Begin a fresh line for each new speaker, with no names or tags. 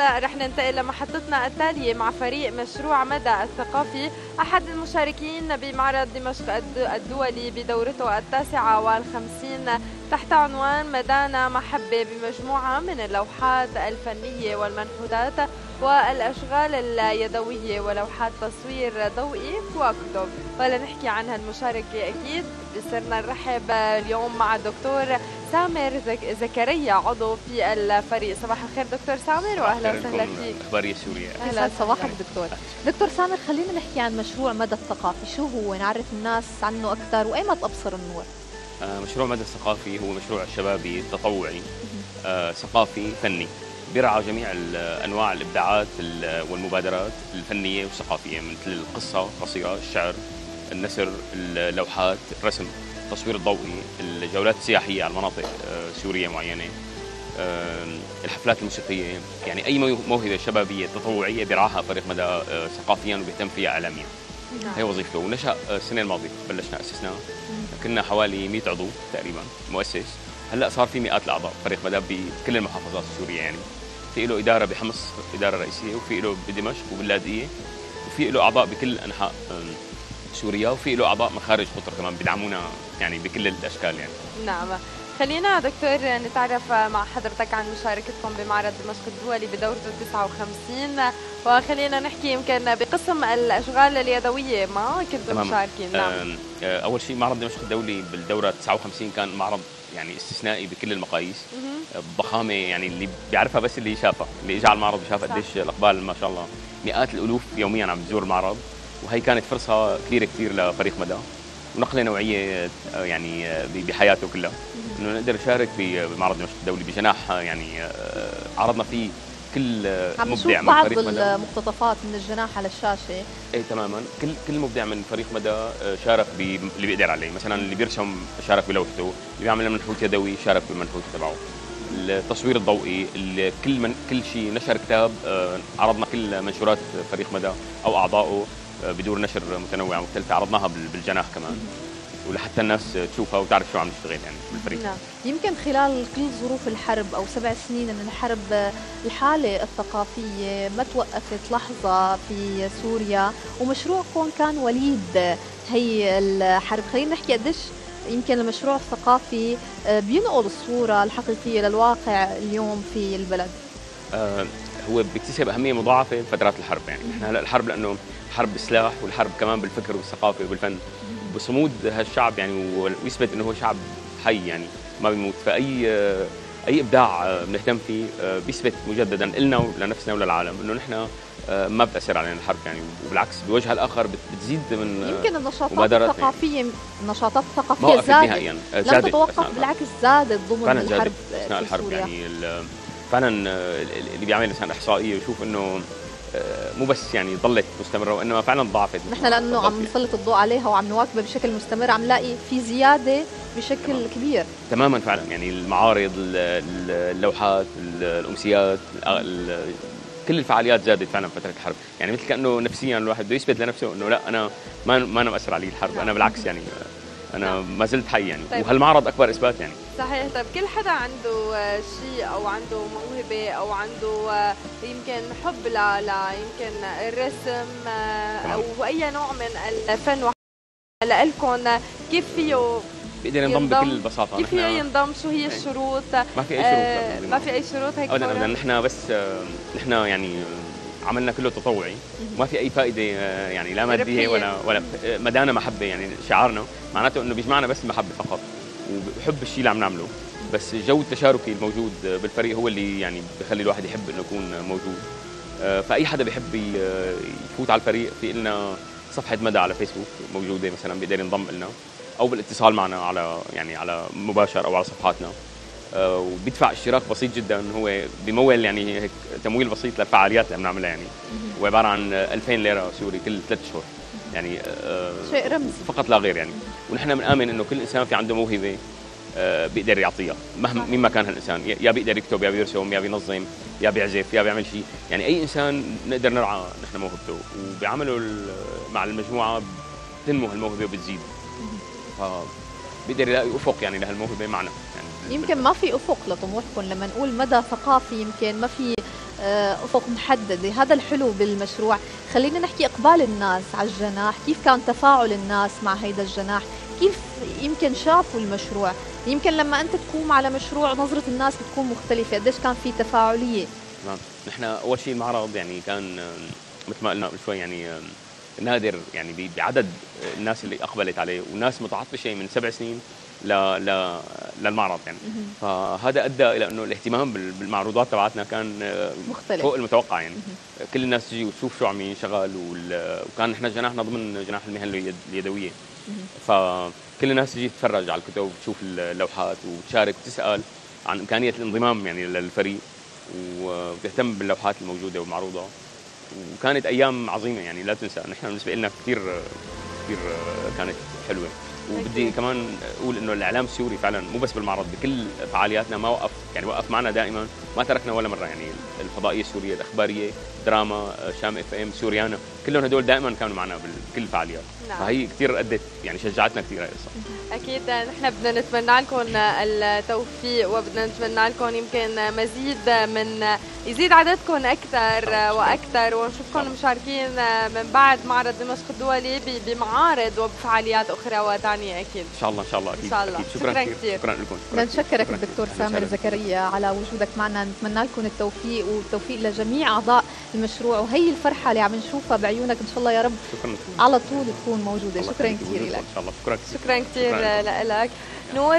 رح ننتقل لمحطتنا التالية مع فريق مشروع مدى الثقافي. أحد المشاركين بمعرض دمشق الدولي بدورته التاسعة والخمسين تحت عنوان مدانا محبة بمجموعة من اللوحات الفنية والمنحوتات والأشغال اليدوية ولوحات تصوير ضوئي وكتب ولنحكي عن هالمشاركة أكيد. بصرنا نرحب اليوم مع الدكتور سامر زكريا عضو في الفريق. صباح الخير دكتور سامر واهلا وسهلا فيك.
اخباريه سوريا
أهلا صباحك دكتور. دكتور سامر خلينا نحكي عن مشروع مدى الثقافي. شو هو؟ نعرف الناس عنه أكثر. وايمت أبصر النور؟
آه، مشروع مدى الثقافي هو مشروع شبابي تطوعي آه، ثقافي فني. بيرعى جميع أنواع الإبداعات والمبادرات الفنية والثقافية مثل القصة القصيره الشعر النسر اللوحات الرسم التصوير الضوئي الجولات السياحية على مناطق آه، سورية معينة الحفلات الموسيقية. يعني أي موهبة شبابية تطوعية بيرعاها فريق مدى آه، ثقافيا وبيهتم فيها اعلاميا نعم. هي وظيفته ونشأ آه، السنة الماضية بلشنا اسسناه كنا حوالي 100 عضو تقريبا مؤسس. هلأ صار في مئات الأعضاء فريق مدى بكل المحافظات السورية يعني. في له إدارة بحمص إدارة رئيسية وفي له بدمشق وباللاذقيه وفي له أعضاء بكل أنحاء سوريا وفي له أعضاء من خارج قطر كمان بيدعمونا يعني بكل الأشكال يعني.
نعم. خلينا دكتور نتعرف مع حضرتك عن مشاركتكم بمعرض دمشق الدولي بدورته 59 وخلينا نحكي يمكن بقسم الأشغال اليدوية ما كنتم مشاركين.
نعم. آه، أول شيء معرض دمشق الدولي بالدورة 59 كان معرض يعني استثنائي بكل المقاييس. الضخامه يعني اللي بيعرفها بس اللي شافها اللي اجى على المعرض وشاف قديش الإقبال ما شاء الله. مئات الألوف يوميا عم تزور المعرض. وهي كانت فرصة كبيره كثير لفريق مدى. ونقلة نوعية آه، يعني آه، بحياته كلها. إنه نقدر نشارك بمعرض دمشق الدولي بجناح آه، يعني عرضنا فيه كل
عم مبدع من فريق مدى. بعض المقتطفات من الجناح على الشاشة.
إيه تماما. كل كل مبدع من فريق مدى شارك باللي بيقدر عليه. مثلا اللي بيرسم شارك بلوحته اللي بيعمل منحوت يدوي شارك بالمنحوت تبعه. التصوير الضوئي كل من كل شيء نشر كتاب عرضنا كل منشورات فريق مدى أو أعضائه. بدور نشر متنوعه مختلفة. عرضناها بالجناح كمان. ولحتى الناس تشوفها وتعرف شو عم نشتغل يعني بالفريق.
نعم. يمكن خلال كل ظروف الحرب أو سبع سنين من الحرب الحالة الثقافية ما توقفت لحظة في سوريا ومشروعكم كان وليد هي الحرب. خلينا نحكي قديش يمكن المشروع الثقافي آه، بينقل الصورة الحقيقية للواقع اليوم في البلد.
آه هو بيكتسب أهمية مضاعفة فترات الحرب يعني. إحنا هلأ الحرب لأنه حرب بالسلاح والحرب كمان بالفكر والثقافة وبالفن بصمود هالشعب يعني ويثبت إنه هو شعب حي يعني ما بيموت. فأي أي إبداع بنهتم فيه بيثبت مجددا لنا ولنفسنا وللعالم إنه نحن ما بتأثر علينا الحرب يعني. وبالعكس بوجهها الآخر بتزيد من
يمكن النشاطات الثقافية النشاطات الثقافية زادت. نهائيا. لم تتوقف بالعكس زادت ضمن الحرب
أثناء الحرب يعني. فعلا اللي بيعمل مثلا احصائيه يشوف إنه آه، مو بس يعني ظلت مستمره وانما فعلا ضعفت
نحن لأنه عم نسلط الضوء عليها وعم نواكبها بشكل مستمر عم نلاقي في زيادة بشكل تمام. كبير.
تماما فعلا يعني المعارض اللوحات الأمسيات كل الفعاليات زادت فعلا فترة الحرب. يعني مثل كأنه نفسيا الواحد بده يثبت لنفسه إنه لا أنا ما ما أنا مأثر علي الحرب أنا بالعكس يعني أنا نعم. ما زلت حي يعني. طيب. وهالمعرض أكبر إثبات يعني.
صحيح. طيب كل حدا عنده شيء أو عنده موهبة أو عنده يمكن حب ل يمكن الرسم أو أي نوع من الفن لكم كيف فيه
بيقدر ينضم بكل البساطه
كيف فيه ينضم؟ شو هي الشروط؟
ما في أي شروط آه
ما في أي شروط هيك
ابدا نحن بس نحن يعني عملنا كله تطوعي. وما في أي فائدة آه، يعني لا مادية ولا ولا مدانا محبة يعني شعارنا معناته إنه بيجمعنا بس المحبه فقط وبحب الشيء اللي عم نعمله. بس جو التشاركي الموجود بالفريق هو اللي يعني بخلي الواحد يحب إنه يكون موجود. آه، فأي حدا بيحب يفوت على الفريق في لنا صفحة مدى على فيسبوك موجودة مثلا بيقدر ينضم لنا أو بالإتصال معنا على يعني على مباشر أو على صفحاتنا. وبيدفع اشتراك بسيط جدا. هو بمول يعني هيك تمويل بسيط للفعاليات اللي عم نعملها يعني. وعباره عن 2000 ليرة سوري كل ثلاث شهور. يعني
آه، شيء رمزي.
فقط لا غير يعني. ونحن بنآمن إنه كل إنسان في عنده موهبة آه، بيقدر يعطيها. مهما مين ما كان هالإنسان. يا بيقدر يكتب يا بيرسم يا بينظم يا بيعزف يا بيعمل شيء. يعني أي إنسان نقدر نرعى نحن موهبته. وبيعملوا مع المجموعة بتنمو هالموهبة وبتزيد. ف بيقدر يلاقي أفق يعني لهالموهبة معنا يعني.
يمكن ما في أفق لطموحكم لما نقول مدى ثقافي يمكن ما في آه، أفق محددة. هذا الحلو بالمشروع. خلينا نحكي إقبال الناس على الجناح كيف كان تفاعل الناس مع هيدا الجناح كيف يمكن شافوا المشروع. يمكن لما أنت تقوم على مشروع نظرة الناس بتكون مختلفة قديش كان في تفاعلية؟
تمام نحن أول شيء المعرض يعني كان مثل ما قلنا قبل شوي يعني نادر يعني بعدد الناس اللي أقبلت عليه. وناس متعطشة من سبع سنين ل ل للمعرض يعني. فهذا أدى إلى أنه الاهتمام بالمعروضات تبعتنا كان
مختلف.
فوق المتوقع يعني. كل الناس تجي وتشوف شو عم ينشغل وكان نحن جناحنا ضمن جناح المهن اليدوية. فكل الناس تجي تتفرج على الكتب وتشوف اللوحات وتشارك وتسأل عن إمكانية الانضمام يعني للفريق وتهتم باللوحات الموجودة والمعروضة. وكانت أيام عظيمة يعني لا تنسى. نحن بالنسبة لنا كثير كثير كانت حلوة. وبدي كمان أقول إنه الإعلام السوري فعلا مو بس بالمعرض بكل فعالياتنا ما وقف يعني وقف معنا دائما. ما تركنا ولا مرة يعني الفضائية السورية الإخبارية دراما شام إف إم سوريانا كلهم هدول دائما كانوا معنا بكل الفعاليات نعم. فهي كثير أدت يعني شجعتنا كثير هاي القصة.
أكيد نحن بدنا نتمنى لكم التوفيق وبدنا نتمنى لكم يمكن مزيد من يزيد عددكم أكثر وأكثر. ونشوفكم مشاركين من بعد معرض دمشق الدولي بمعارض وبفعاليات أخرى وثانيه أكيد.
إن شاء الله إن شاء الله أكيد.
إن شاء الله.
أكيد. شكرا, شكرا كثير شكرا لكم.
بدنا نشكرك الدكتور سامر زكريا. على وجودك معنا. نتمنى لكم التوفيق والتوفيق لجميع أعضاء المشروع. وهي الفرحة اللي عم نشوفها بعيونك إن شاء الله يا رب.
شكرا
على طول تكون موجودة. شكرا كثير لك.
إن شاء الله. شكرا كثير.
شكرا كثير لك. نور.